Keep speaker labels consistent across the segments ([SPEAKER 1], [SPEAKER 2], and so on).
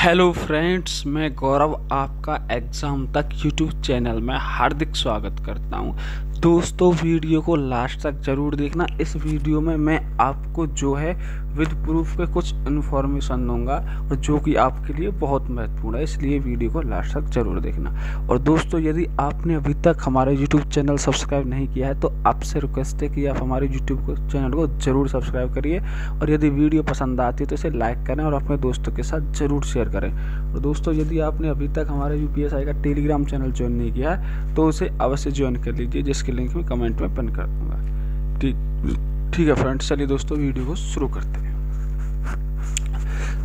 [SPEAKER 1] Hello friends, मैं गौरव आपका exam तक यूट्यूब चैनल में हार्दिक स्वागत करता हूँ। दोस्तों, वीडियो को लास्ट तक ज़रूर देखना। इस वीडियो में मैं आपको जो है विद प्रूफ के कुछ इन्फॉर्मेशन दूँगा और जो कि आपके लिए बहुत महत्वपूर्ण है, इसलिए वीडियो को लास्ट तक ज़रूर देखना। और दोस्तों, यदि आपने अभी तक हमारे यूट्यूब चैनल सब्सक्राइब नहीं किया है तो आपसे रिक्वेस्ट है कि आप हमारे यूट्यूब चैनल को ज़रूर सब्सक्राइब करिए। और यदि वीडियो पसंद आती है तो इसे लाइक करें और अपने दोस्तों के साथ ज़रूर शेयर करें। और दोस्तों, यदि आपने अभी तक हमारे यूपीएसआई का टेलीग्राम चैनल ज्वाइन नहीं किया है तो उसे अवश्य ज्वाइन कर लीजिए, जिसके लिंक मैं कमेंट में पिन कर दूँगा। ठीक। ठीक है फ्रेंड्स चलिए दोस्तों वीडियो को शुरू करते हैं।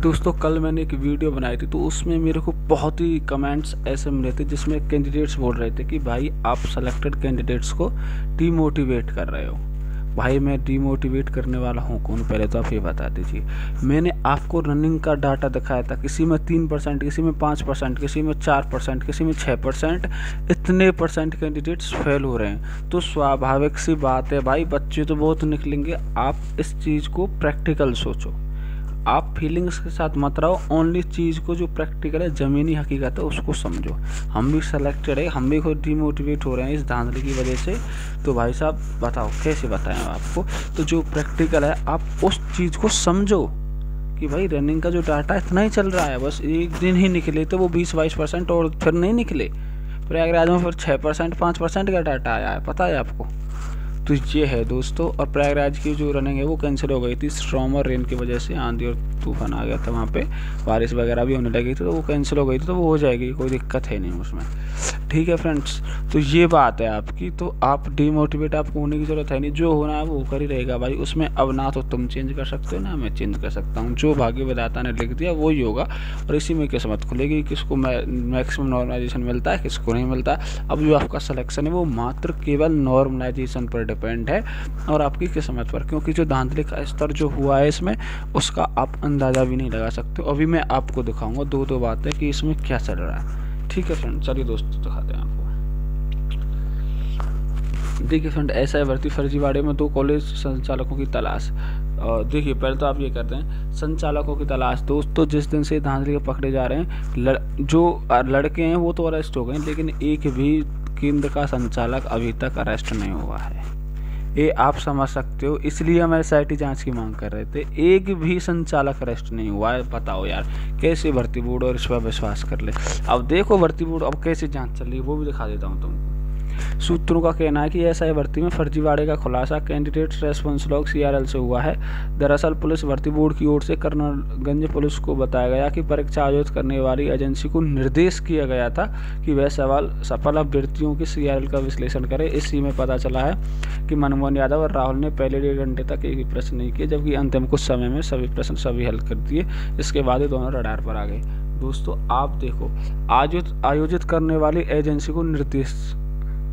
[SPEAKER 1] दोस्तों, कल मैंने एक वीडियो बनाई थी तो उसमें मेरे को बहुत ही कमेंट्स ऐसे मिले थे जिसमें कैंडिडेट्स बोल रहे थे कि भाई आप सेलेक्टेड कैंडिडेट्स को डीमोटिवेट कर रहे हो। भाई मैं डीमोटिवेट करने वाला हूँ, कौन? पहले तो आप ये बता दीजिए। मैंने आपको रनिंग का डाटा दिखाया था, किसी में तीन परसेंट, किसी में पाँच परसेंट, किसी में चार परसेंट, किसी में छः परसेंट, इतने परसेंट कैंडिडेट्स फेल हो रहे हैं। तो स्वाभाविक सी बात है भाई, बच्चे तो बहुत निकलेंगे। आप इस चीज़ को प्रैक्टिकल सोचो। आप फीलिंग्स के साथ मत रहो ओनली चीज़ को जो प्रैक्टिकल है, ज़मीनी हकीकत है, उसको समझो। हम भी सेलेक्टेड है, हम भी खुद डिमोटिवेट हो रहे हैं इस धांधली की वजह से। तो भाई साहब, बताओ, कैसे बताएँ आपको? तो जो प्रैक्टिकल है, आप उस चीज़ को समझो कि भाई रनिंग का जो डाटा इतना ही चल रहा है, बस एक दिन ही निकले तो वो बीस बाईस परसेंट और फिर नहीं निकले। प्रयागराज में फिर छः परसेंट, पाँच परसेंट का डाटा आया है, पता है आपको? तो ये है दोस्तों, और प्रयागराज की जो रनिंग है वो कैंसिल हो गई थी स्ट्रॉमर रेन की वजह से, आंधी और तूफ़ान आ गया था वहाँ पे। बारिश वगैरह भी होने लगी थी तो वो कैंसिल हो गई थी तो वो हो जाएगी, कोई दिक्कत है नहीं उसमें। ठीक है फ्रेंड्स तो ये बात है आपकी तो आप डीमोटिवेट आपको होने की ज़रूरत है नहीं। जो होना है वो होकर ही रहेगा भाई। उसमें अब ना तो तुम चेंज कर सकते हो ना, मैं चेंज कर सकता हूँ। जो भाग्य विदाता ने लिख दिया, वही होगा। और इसी में किस्मत खुलेगी किसको मैक्सिमम नॉर्मलाइजेशन मिलता है, किसको नहीं मिलता। अब जो आपका सलेक्शन है, वो मात्र केवल नॉर्मलाइजेशन पर डिपेंड है और आपकी किस्मत पर। क्योंकि जो धांधली का स्तर जो हुआ है इसमें, उसका आप अंदाज़ा भी नहीं लगा सकते। अभी मैं आपको दिखाऊँगा दो दो बातें कि इसमें क्या चल रहा है। ठीक है फ्रेंड चलिए दोस्तों दिखाते हैं आपको। देखिए फ्रेंड ऐसा है भर्ती फर्जीवाड़े में दो कॉलेज संचालकों की तलाश। देखिए पहले तो आप ये करते हैं संचालकों की तलाश। दोस्तों जिस दिन से धांधली के पकड़े जा रहे हैं लड़, जो लड़के हैं वो तो अरेस्ट हो गए लेकिन एक भी केंद्र का संचालक अभी तक अरेस्ट नहीं हुआ है। ये आप समझ सकते हो, इसलिए हम एस जाँच की मांग कर रहे थे। एक भी संचालक अरेस्ट नहीं हुआ है, बताओ यार, कैसे भर्ती बोर्ड और इस पर विश्वास कर ले? अब देखो भर्ती बोर्ड, अब कैसे जाँच चल रही है, वो भी दिखा देता हूँ तुमको। सूत्रों का कहना है कि एस आई भर्ती में फर्जीवाड़े का खुलासा कैंडिडेट रेस्पॉन्स लॉग सीआरएल से हुआ है। दरअसल पुलिस भर्ती बोर्ड की ओर से कर्नलगंज पुलिस को बताया गया कि परीक्षा आयोजित करने वाली एजेंसी को निर्देश किया गया था कि वह सवाल सफल अभ्यर्थियों की सीआरएल का विश्लेषण करे। इसी में पता चला है कि मनमोहन यादव और राहुल ने पहले डेढ़ घंटे तक एक भी प्रश्न नहीं किए, जबकि अंतिम कुछ समय में सभी प्रश्न सभी हल कर दिए। इसके बाद ही दोनों रडार पर आ गए। दोस्तों, आप देखो, आयोजित आयोजित करने वाली एजेंसी को निर्देश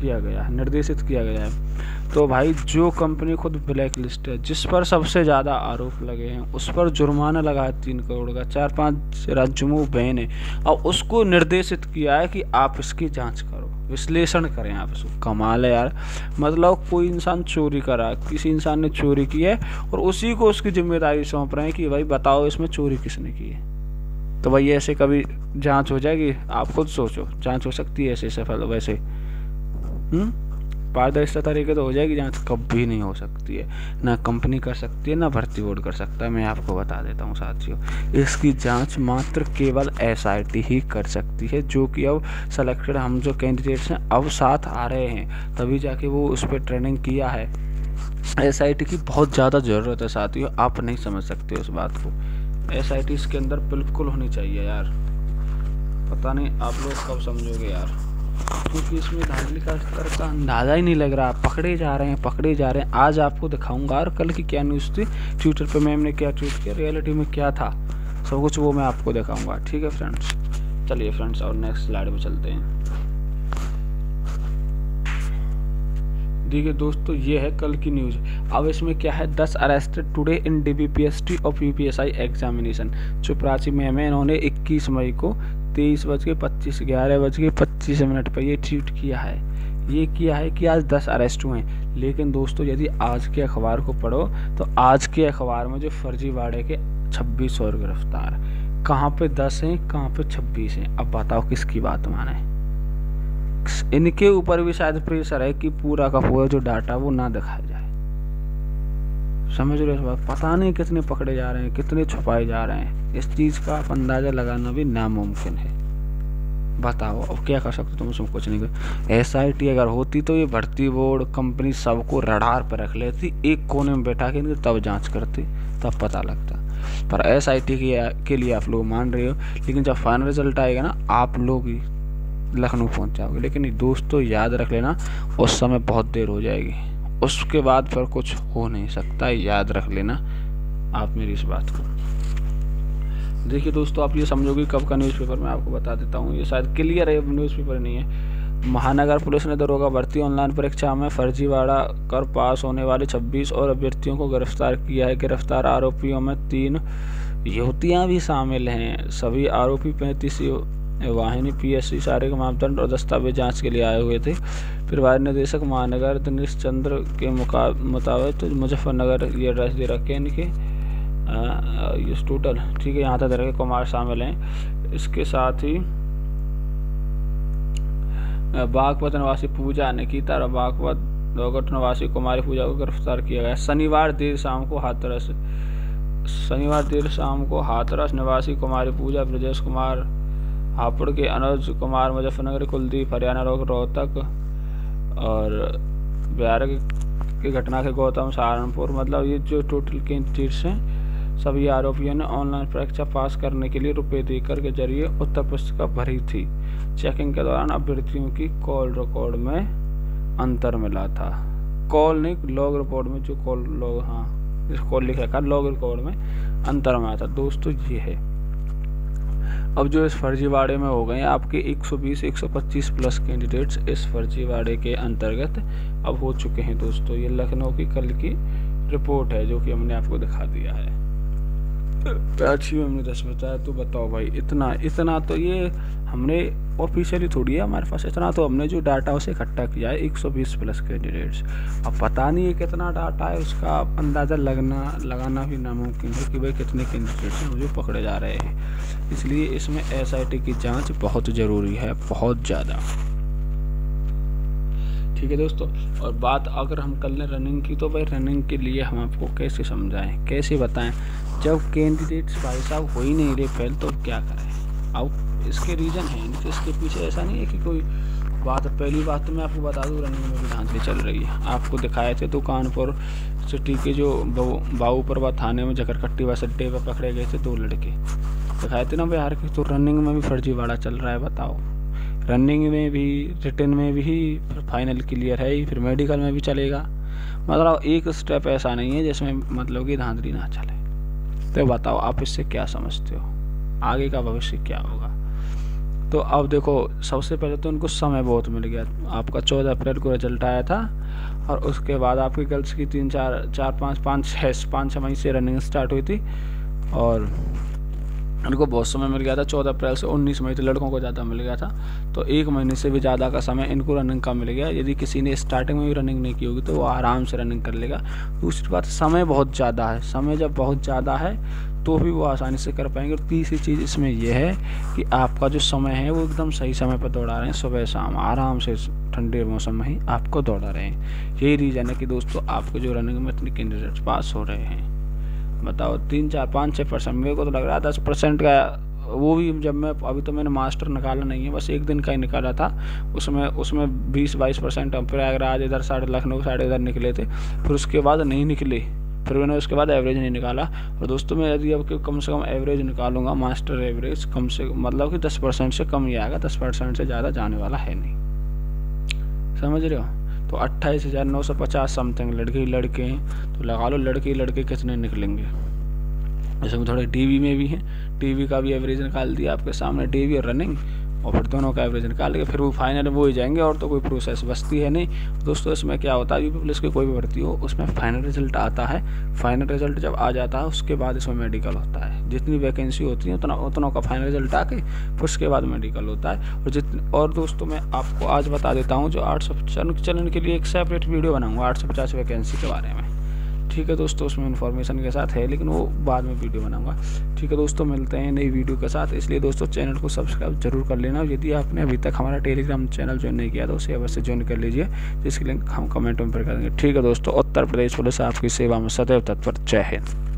[SPEAKER 1] किया गया है, निर्देशित किया गया है। तो भाई, जो कंपनी खुद ब्लैक लिस्ट है, जिस पर सबसे ज़्यादा आरोप लगे हैं, उस पर जुर्माना लगा है तीन करोड़ का, चार पाँच राज्यों में बैन है और उसको निर्देशित किया है कि आप इसकी जाँच करो, विश्लेषण करें आप इसको। कमाल है यार। मतलब कोई इंसान चोरी करा किसी इंसान ने चोरी की है, और उसी को उसकी ज़िम्मेदारी सौंप रहे हैं कि भाई, बताओ इसमें चोरी किसने की है। तो भाई, ऐसे कभी जाँच हो जाएगी? आप खुद सोचो, जाँच हो सकती है ऐसे सफल वैसे? पारदर्शिता तरीके तो हो जाएगी जाँच कभी नहीं हो सकती है। ना कंपनी कर सकती है, ना भर्ती बोर्ड कर सकता है। मैं आपको बता देता हूँ, साथियों, इसकी जाँच मात्र केवल एसआईटी ही कर सकती है, जो कि अब सेलेक्टेड हम जो कैंडिडेट्स हैं, अब साथ आ रहे हैं। तभी जाके वो उस पर ट्रेनिंग किया है। एसआईटी की बहुत ज़्यादा ज़रूरत है, साथियों। आप नहीं समझ सकते उस बात को। एस इसके अंदर बिल्कुल होनी चाहिए, यार। पता नहीं आप लोग कब समझोगे, यार। क्योंकि इसमें धांधली का स्तर का अंदाज़ा ही नहीं लग रहा। पकड़े जा रहे हैं, पकड़े जा रहे हैं। आज आपको दिखाऊँगा और कल की क्या न्यूज़ थी ट्विटर पे मैम ने क्या ट्वीट किया रियलिटी में क्या था, सब कुछ वो मैं आपको दिखाऊँगा। ठीक है फ्रेंड्स चलिए फ्रेंड्स और नेक्स्ट स्लाइड में चलते हैं। देखिए दोस्तों, ये है कल की न्यूज़ अब इसमें क्या है, दस arrested today in the of U P S I examination जो प्राची मैम है, इन्होंने इक्कीस मई को तेईस बज के पच्चीस, ग्यारह बज के पच्चीस मिनट पर ये ट्वीट किया है। ये किया है कि आज दस अरेस्ट हुए लेकिन दोस्तों, यदि आज के अखबार को पढ़ो तो आज के अखबार में जो फर्जीवाड़े के छब्बीस और गिरफ़्तार, कहाँ पे दस हैं, कहाँ पे छब्बीस हैं? अब बताओ किसकी बात माने। इनके ऊपर भी शायद प्रेशर है कि पूरा का पूरा जो डाटा वो ना दिखाया जाए। समझ रहे हो पता नहीं कितने पकड़े जा रहे हैं, कितने छुपाए जा रहे हैं। इस चीज़ का आप अंदाज़ा लगाना भी नामुमकिन है। बताओ, अब क्या कर सकते तुम? उसमें कुछ नहीं कर एस अगर होती तो ये भर्ती बोर्ड कंपनी सबको रडार पर रख लेती, एक कोने में बैठा के तब जाँच करती, तब पता लगता। पर एस आई टी के लिए आप लोग मान रहे हो, लेकिन जब फाइनल रिज़ल्ट आएगा ना, आप लोग ही लखनऊ पहुँच जाओगे। लेकिन दोस्तों, याद रख लेना, उस समय बहुत देर हो जाएगी। उसके बाद फिर कुछ हो नहीं सकता। याद रख लेना। आप मेरी इस बात को। देखिए दोस्तों, आप ये समझोगे कब का न्यूज़पेपर मैं आपको बता देता हूँ। ये शायद क्लियर है न्यूज़पेपर नहीं है। महानगर पुलिस ने दरोगा भर्ती ऑनलाइन परीक्षा में फर्जीवाड़ा कर पास होने वाले 26 और अभ्यर्थियों को गिरफ़्तार किया है। गिरफ़्तार आरोपियों में तीन युवतियाँ भी शामिल हैं। सभी आरोपी पैंतीस वाहिनी पीएससी सारे के मापदंड और दस्तावेज़ जाँच के लिए आए हुए थे। प्रभारी निदेशक महानगर दिनेश चंद्र के मुताबिक तो मुजफ्फरनगर ये एड्रेस दे रखे हैं इनके। ये टोटल ठीक है, यहाँ तक रखे कुमार शामिल हैं। इसके साथ ही बागपत निवासी पूजा निकिता और बागपत दोगट निवासी कुमारी पूजा को गिरफ़्तार किया गया। शनिवार देर शाम को हाथरस, शनिवार देर शाम को हाथरस निवासी कुमारी पूजा ब्रजेश कुमार हापुड़ के अनुज कुमार, मुजफ्फरनगर कुलदीप, हरियाणा रोग रोहतक और बिहार की घटना के गौतम सहारनपुर। मतलब ये जो टोटल कैंडिडेट्स हैं, सभी आरोपियों ने ऑनलाइन परीक्षा पास करने के लिए रुपए देकर के ज़रिए उत्तर पुस्तिका भरी थी। चेकिंग के दौरान अभ्यर्थियों की कॉल रिकॉर्ड में अंतर मिला था। कॉल नहीं, लॉग रिकॉर्ड में जो कॉल, लॉग हाँ इस कॉल लिखा था, लॉग रिकॉर्ड में अंतर में था। दोस्तों, ये है। अब जो इस फर्जीवाड़े में हो गए आपके 120 125 प्लस कैंडिडेट्स इस फर्जीवाड़े के अंतर्गत अब हो चुके हैं दोस्तों। ये लखनऊ की कल की रिपोर्ट है, जो कि हमने आपको दिखा दिया है। अच्छी हमने दस बताया तो बताओ भाई, इतना इतना तो ये हमने ऑफिशियली थोड़ी है हमारे पास, इतना तो हमने जो डाटा उसे इकट्ठा किया है 120 प्लस कैंडिडेट्स अब पता नहीं है कितना डाटा है, उसका अंदाज़ा लगना, लगाना भी नामुमकिन है कि भाई कितने कैंडिडेट्स हैं जो पकड़े जा रहे हैं। इसलिए इसमें एसआईटी की जाँच बहुत ज़रूरी है, बहुत ज़्यादा। ठीक है दोस्तों, और बात अगर हम कर लें रनिंग की तो भाई रनिंग के लिए हम आपको कैसे समझाएँ, कैसे बताएँ? जब कैंडिडेट्स भाई साहब हो ही नहीं रहे फेल तो क्या करें? अब इसके रीज़न है इनके इसके पीछे ऐसा नहीं है कि कोई बात, पहली बात तो मैं आपको बता दूँ रनिंग में भी धांधली चल रही है। आपको दिखाए थे दुकान पर सिटी के जो बाऊपरवा थाने में जकरकट्टी बस अड्डे पर पकड़े गए थे दो लड़के। दिखाए थे ना बिहार के? तो रनिंग में भी फर्जीवाड़ा चल रहा है, बताओ। रनिंग में भी रिटर्न में भी फिर फाइनल क्लियर है ही, फिर मेडिकल में भी चलेगा। मतलब एक स्टेप ऐसा नहीं है जिसमें मतलब कि धांधली ना चले। तो बताओ, आप इससे क्या समझते हो? आगे का भविष्य क्या होगा? तो अब देखो, सबसे पहले तो उनको समय बहुत मिल गया। आपका चौदह अप्रैल को रिज़ल्ट आया था और उसके बाद आपकी गर्ल्स की तीन, चार चार, पाँच पाँच छः पाँच छः महीने से रनिंग स्टार्ट हुई थी और उनको बहुत समय मिल गया था, चौदह अप्रैल से उन्नीस मई तक लड़कों को ज़्यादा मिल गया था। तो एक महीने से भी ज़्यादा का समय इनको रनिंग का मिल गया। यदि किसी ने स्टार्टिंग में भी रनिंग नहीं की होगी तो वो आराम से रनिंग कर लेगा। दूसरी बात, समय बहुत ज़्यादा है। समय जब बहुत ज़्यादा है तो भी वो आसानी से कर पाएँगे। और तीसरी चीज़ इसमें यह है कि आपका जो समय है, वो एकदम सही समय पर दौड़ा रहे हैं। सुबह, शाम आराम से ठंडे मौसम में ही आपको दौड़ा रहे हैं। यही रीज़न है कि दोस्तों, आपको जो रनिंग में इतने कैंडिडेट्स पास हो रहे हैं। बताओ, तीन चार, पाँच छः परसेंट मेरे को तो लग रहा है दस परसेंट का, वो भी जब मैं, अभी तो मैंने मास्टर निकाला नहीं है, बस एक दिन का ही निकाला था। उसमें उसमें बीस, बाईस परसेंट प्रयागराज इधर साढ़े लखनऊ, साढ़े इधर निकले थे, फिर उसके बाद नहीं निकले। फिर मैंने उसके बाद एवरेज नहीं निकाला। और दोस्तों, मैं यदि अब कम से कम एवरेज निकालूँगा मास्टर एवरेज कम से मतलब कि दस परसेंट से कम ही आएगा, दस परसेंट से ज़्यादा जाने वाला है नहीं। समझ रहे हो? तो अट्ठाईस हज़ार नौ सौ पचास समथिंग लड़के लड़के हैं तो लगा लो लड़के लड़के कितने निकलेंगे। जैसे थोड़े टीवी में भी हैं, टीवी का भी एवरेज निकाल दिया आपके सामने, टीवी और रनिंग और फिर दोनों का एवरेज निकाल के फिर वो फाइनल वो ही जाएँगे और तो कोई प्रोसेस बचती है नहीं। दोस्तों, इसमें क्या होता है यूपी पुलिस की कोई भी भर्ती हो, उसमें फाइनल रिज़ल्ट आता है। फाइनल रिज़ल्ट जब आ जाता है, उसके बाद इसमें मेडिकल होता है। जितनी वैकेंसी होती है, उतना उतनों का फाइनल रिज़ल्ट आके फिर उसके बाद मेडिकल होता है। और जितने और दोस्तों, मैं आपको आज बता देता हूँ, जो आठ सौ चलन के लिए एक सेपरेट वीडियो बनाऊँगा, आठ सौ पचास वैकेंसी के बारे में। ठीक है दोस्तों, उसमें इन्फॉर्मेशन के साथ है, लेकिन वो बाद में वीडियो बनाऊँगा। ठीक है दोस्तों, मिलते हैं नई वीडियो के साथ। इसलिए दोस्तों चैनल को सब्सक्राइब ज़रूर कर लेना। यदि आपने अभी तक हमारा टेलीग्राम चैनल ज्वाइन नहीं किया तो उसे अवश्य ज्वाइन कर लीजिए, जिसकी लिंक हम कमेंट में कर करेंगे ठीक है दोस्तों, उत्तर प्रदेश पुलिस आपकी सेवा में सदैव तत्पर। जय हिंद।